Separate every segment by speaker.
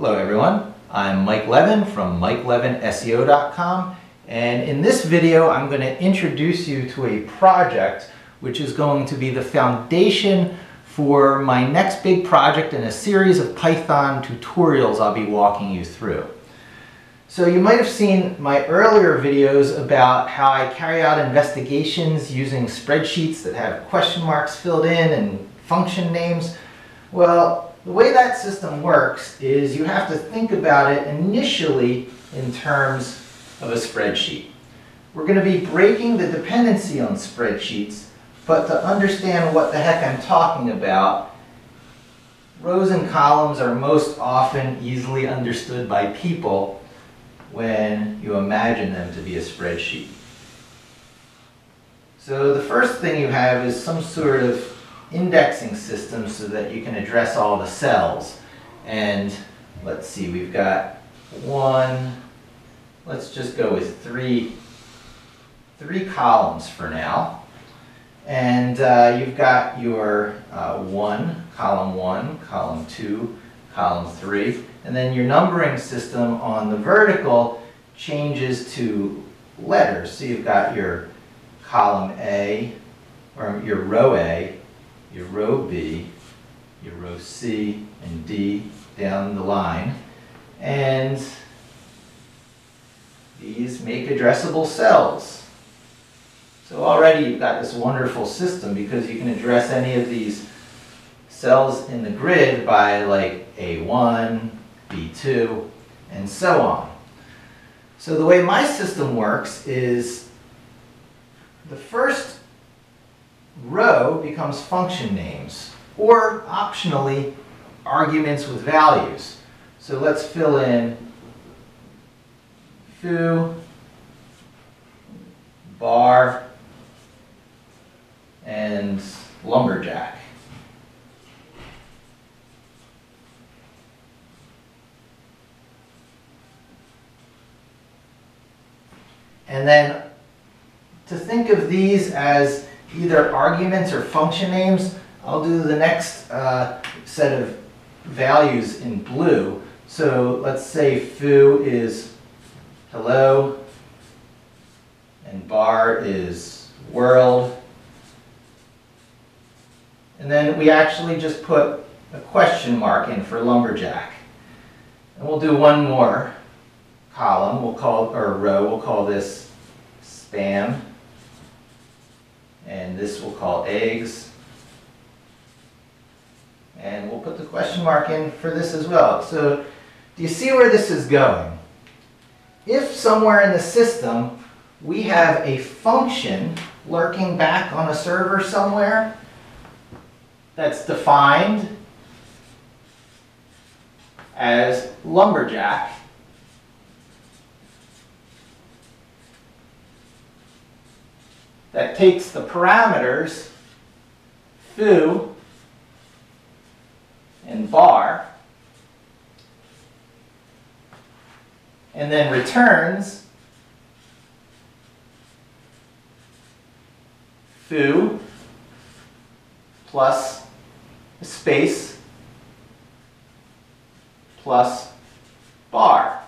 Speaker 1: Hello everyone, I'm Mike Levin from MikeLevinSEO.com and in this video I'm going to introduce you to a project which is going to be the foundation for my next big project and a series of Python tutorials I'll be walking you through. So you might have seen my earlier videos about how I carry out investigations using spreadsheets that have question marks filled in and function names. Well, the way that system works is you have to think about it initially in terms of a spreadsheet. We're going to be breaking the dependency on spreadsheets, but to understand what the heck I'm talking about, rows and columns are most often easily understood by people when you imagine them to be a spreadsheet. So the first thing you have is some sort of indexing system so that you can address all the cells. And let's see, we've got one, let's just go with three, three columns for now. And uh, you've got your uh, one, column one, column two, column three. And then your numbering system on the vertical changes to letters. So you've got your column A, or your row A, your row B, your row C and D down the line. And these make addressable cells. So already you've got this wonderful system because you can address any of these cells in the grid by like A1, B2, and so on. So the way my system works is the first row becomes function names, or optionally, arguments with values. So let's fill in foo, bar, and lumberjack. And then to think of these as either arguments or function names, I'll do the next uh, set of values in blue. So let's say foo is hello, and bar is world. And then we actually just put a question mark in for lumberjack. And we'll do one more column, we'll call, or row, we'll call this spam. And this we'll call eggs. And we'll put the question mark in for this as well. So do you see where this is going? If somewhere in the system we have a function lurking back on a server somewhere that's defined as lumberjack, that takes the parameters foo and bar and then returns foo plus space plus bar.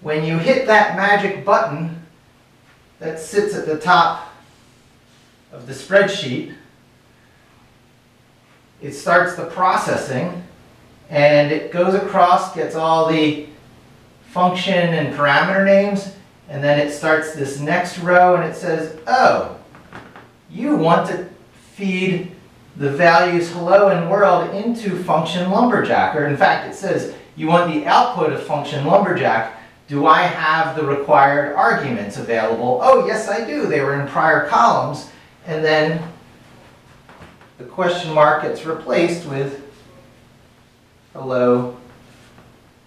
Speaker 1: When you hit that magic button, that sits at the top of the spreadsheet. It starts the processing and it goes across, gets all the function and parameter names, and then it starts this next row and it says, oh, you want to feed the values hello and world into function lumberjack. Or in fact, it says you want the output of function lumberjack do I have the required arguments available? Oh, yes, I do. They were in prior columns. And then the question mark gets replaced with hello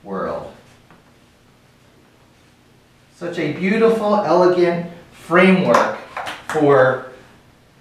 Speaker 1: world. Such a beautiful, elegant framework for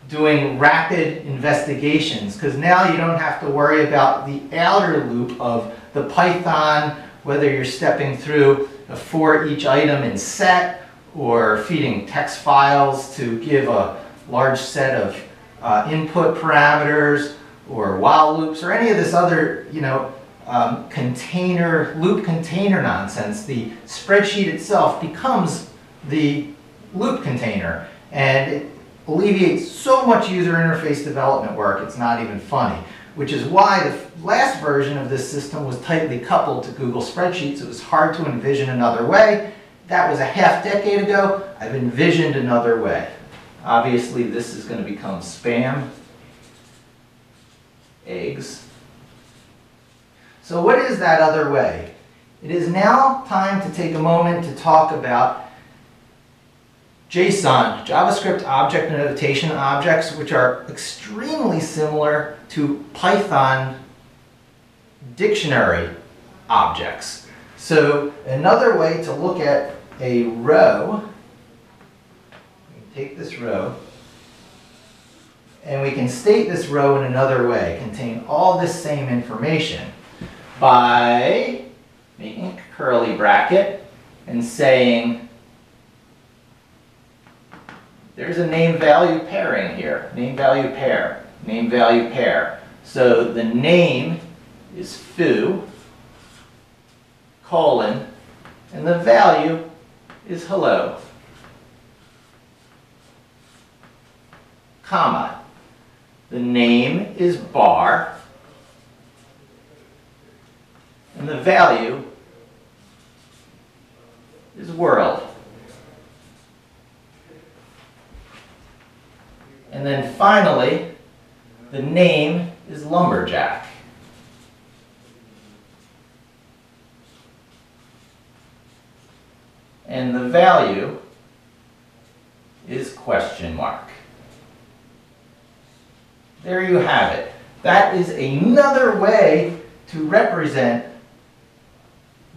Speaker 1: doing rapid investigations because now you don't have to worry about the outer loop of the Python, whether you're stepping through for each item in set or feeding text files to give a large set of uh, input parameters or while loops or any of this other, you know, um, container, loop container nonsense, the spreadsheet itself becomes the loop container. And it alleviates so much user interface development work, it's not even funny. Which is why the last version of this system was tightly coupled to Google Spreadsheets. It was hard to envision another way. That was a half decade ago. I've envisioned another way. Obviously, this is going to become spam, eggs. So what is that other way? It is now time to take a moment to talk about JSON, JavaScript Object Notation Objects, which are extremely similar to Python dictionary objects. So another way to look at a row, take this row, and we can state this row in another way, contain all this same information by making a curly bracket and saying there's a name value pairing here. Name value pair, name value pair. So the name is foo, colon, and the value is hello, comma. The name is bar, and the value is world. And then finally, the name is lumberjack. And the value is question mark. There you have it. That is another way to represent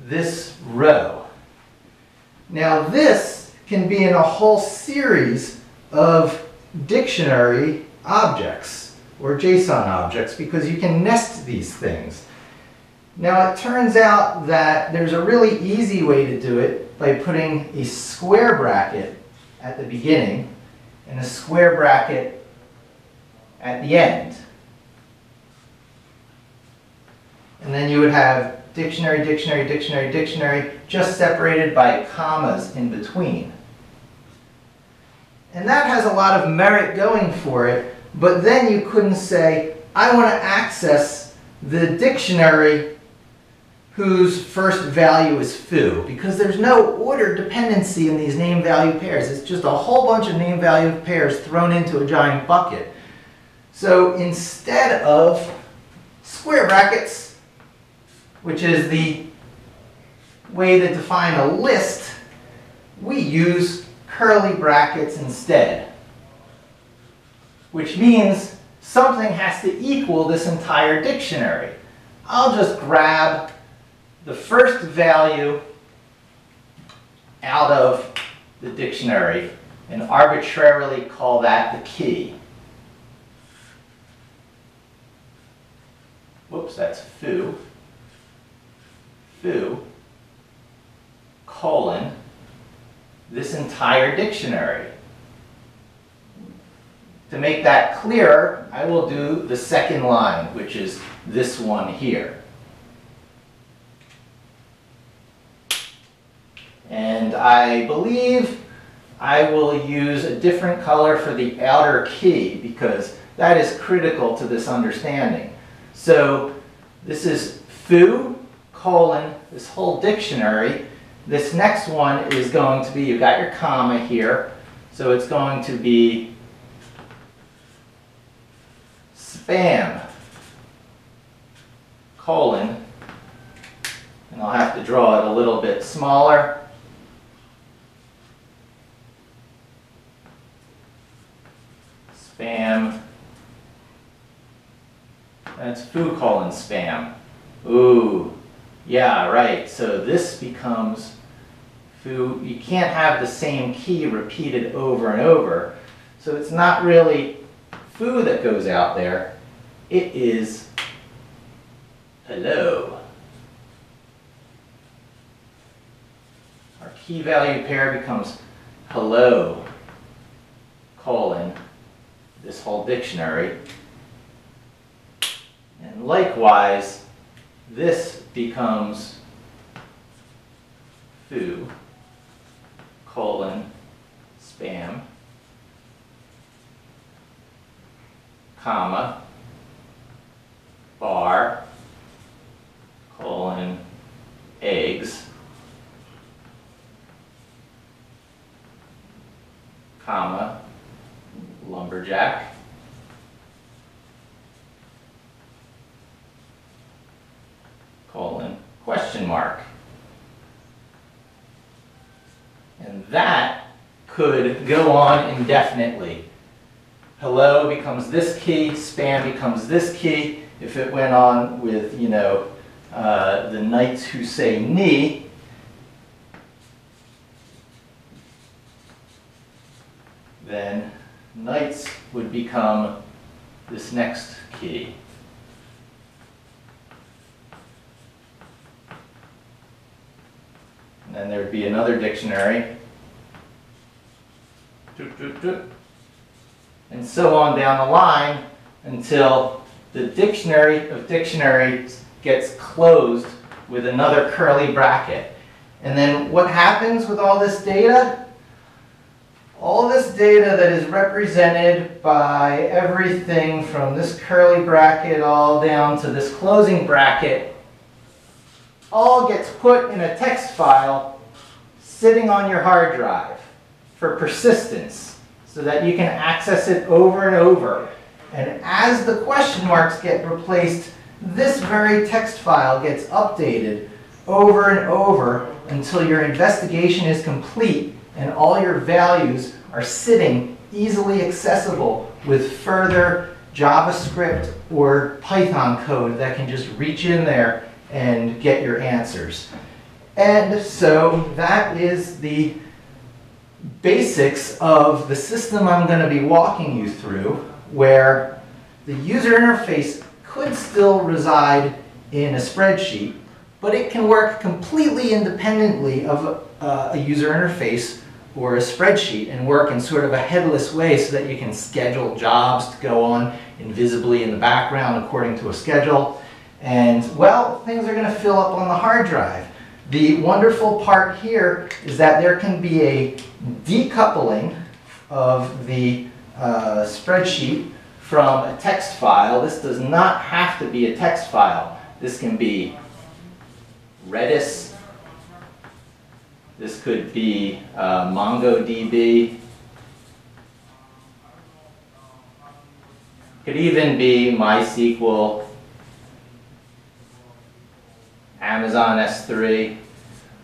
Speaker 1: this row. Now this can be in a whole series of dictionary objects or JSON objects because you can nest these things. Now it turns out that there's a really easy way to do it by putting a square bracket at the beginning and a square bracket at the end. And then you would have dictionary, dictionary, dictionary, dictionary, just separated by commas in between. And that has a lot of merit going for it, but then you couldn't say, I want to access the dictionary whose first value is foo, because there's no order dependency in these name value pairs. It's just a whole bunch of name value pairs thrown into a giant bucket. So instead of square brackets, which is the way to define a list, we use curly brackets instead. Which means something has to equal this entire dictionary. I'll just grab the first value out of the dictionary and arbitrarily call that the key. Whoops, that's foo. Foo, colon, this entire dictionary. To make that clearer, I will do the second line, which is this one here. And I believe I will use a different color for the outer key because that is critical to this understanding. So this is foo colon, this whole dictionary, this next one is going to be, you've got your comma here, so it's going to be spam, colon, and I'll have to draw it a little bit smaller. Spam, that's foo colon spam. Ooh, yeah, right. So this becomes foo. You can't have the same key repeated over and over. So it's not really foo that goes out there. It is hello. Our key value pair becomes hello, colon, this whole dictionary. And likewise, this becomes foo colon spam comma bar colon eggs comma lumberjack colon question mark and that could go on indefinitely hello becomes this key spam becomes this key if it went on with you know uh, the knights who say ni then knights would become this next key. And then there'd be another dictionary. And so on down the line until the dictionary of dictionaries gets closed with another curly bracket. And then what happens with all this data? all this data that is represented by everything from this curly bracket all down to this closing bracket all gets put in a text file sitting on your hard drive for persistence so that you can access it over and over. And as the question marks get replaced, this very text file gets updated over and over until your investigation is complete and all your values are sitting easily accessible with further JavaScript or Python code that can just reach in there and get your answers. And so that is the basics of the system I'm going to be walking you through where the user interface could still reside in a spreadsheet, but it can work completely independently of a, a user interface or a spreadsheet and work in sort of a headless way so that you can schedule jobs to go on invisibly in the background according to a schedule. And well, things are going to fill up on the hard drive. The wonderful part here is that there can be a decoupling of the uh, spreadsheet from a text file. This does not have to be a text file. This can be Redis this could be uh, MongoDB. Could even be MySQL, Amazon S3.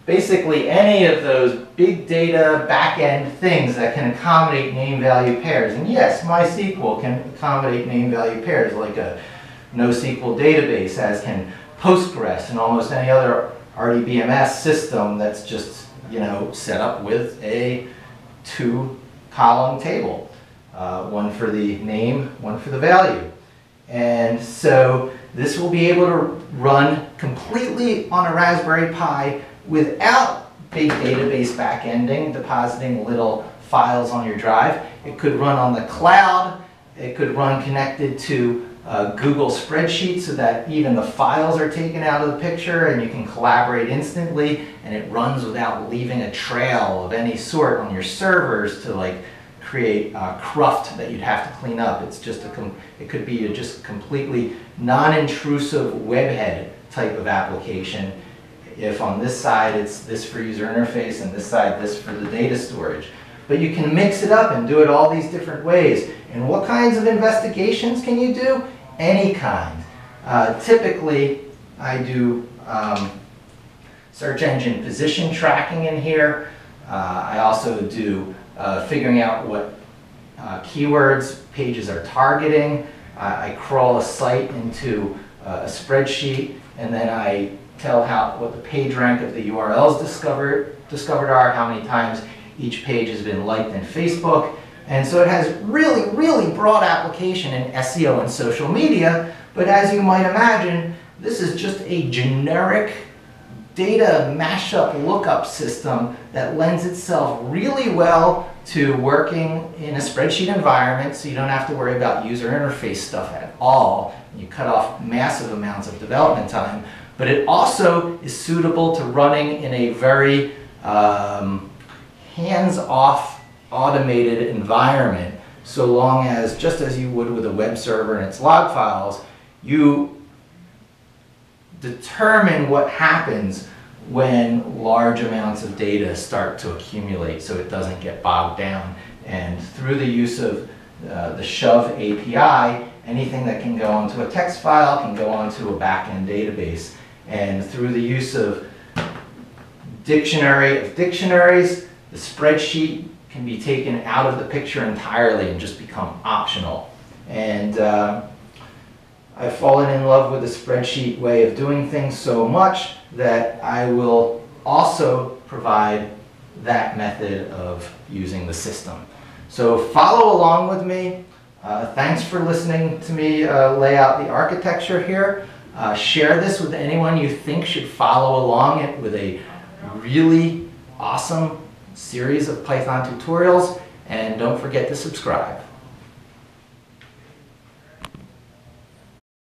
Speaker 1: Basically any of those big data backend things that can accommodate name-value pairs. And yes, MySQL can accommodate name-value pairs like a NoSQL database, as can Postgres and almost any other RDBMS system that's just you know, set up with a two column table. Uh, one for the name, one for the value. And so this will be able to run completely on a Raspberry Pi without big database backending, depositing little files on your drive. It could run on the cloud. It could run connected to uh, Google spreadsheet so that even the files are taken out of the picture and you can collaborate instantly and it runs without leaving a trail of any sort on your servers to like create a cruft that you'd have to clean up. It's just a, it could be a just completely non-intrusive webhead type of application. If on this side it's this for user interface and this side this for the data storage. But you can mix it up and do it all these different ways. And what kinds of investigations can you do? Any kind. Uh, typically, I do um, search engine position tracking in here. Uh, I also do uh, figuring out what uh, keywords pages are targeting. I crawl a site into uh, a spreadsheet and then I tell how what the page rank of the URLs discovered, discovered are, how many times each page has been liked in Facebook. And so it has really, really broad application in SEO and social media, but as you might imagine, this is just a generic data mashup lookup system that lends itself really well to working in a spreadsheet environment so you don't have to worry about user interface stuff at all. You cut off massive amounts of development time, but it also is suitable to running in a very um, hands-off automated environment so long as, just as you would with a web server and its log files, you determine what happens when large amounts of data start to accumulate so it doesn't get bogged down. And through the use of uh, the Shove API, anything that can go onto a text file can go onto a backend database. And through the use of dictionary of dictionaries, the spreadsheet can be taken out of the picture entirely and just become optional. And uh, I've fallen in love with the spreadsheet way of doing things so much that I will also provide that method of using the system. So follow along with me. Uh, thanks for listening to me uh, lay out the architecture here. Uh, share this with anyone you think should follow along it with a really awesome series of Python tutorials. And don't forget to subscribe.